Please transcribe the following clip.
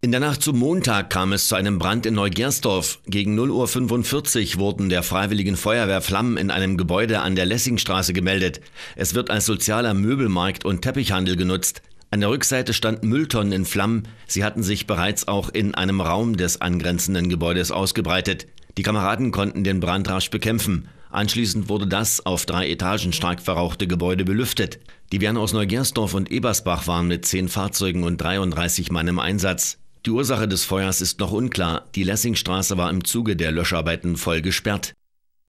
In der Nacht zum Montag kam es zu einem Brand in Neugersdorf. Gegen 0.45 Uhr wurden der Freiwilligen Feuerwehr Flammen in einem Gebäude an der Lessingstraße gemeldet. Es wird als sozialer Möbelmarkt und Teppichhandel genutzt. An der Rückseite standen Mülltonnen in Flammen. Sie hatten sich bereits auch in einem Raum des angrenzenden Gebäudes ausgebreitet. Die Kameraden konnten den Brand rasch bekämpfen. Anschließend wurde das auf drei Etagen stark verrauchte Gebäude belüftet. Die Wehren aus Neugersdorf und Ebersbach waren mit zehn Fahrzeugen und 33 Mann im Einsatz. Die Ursache des Feuers ist noch unklar. Die Lessingstraße war im Zuge der Löscharbeiten voll gesperrt.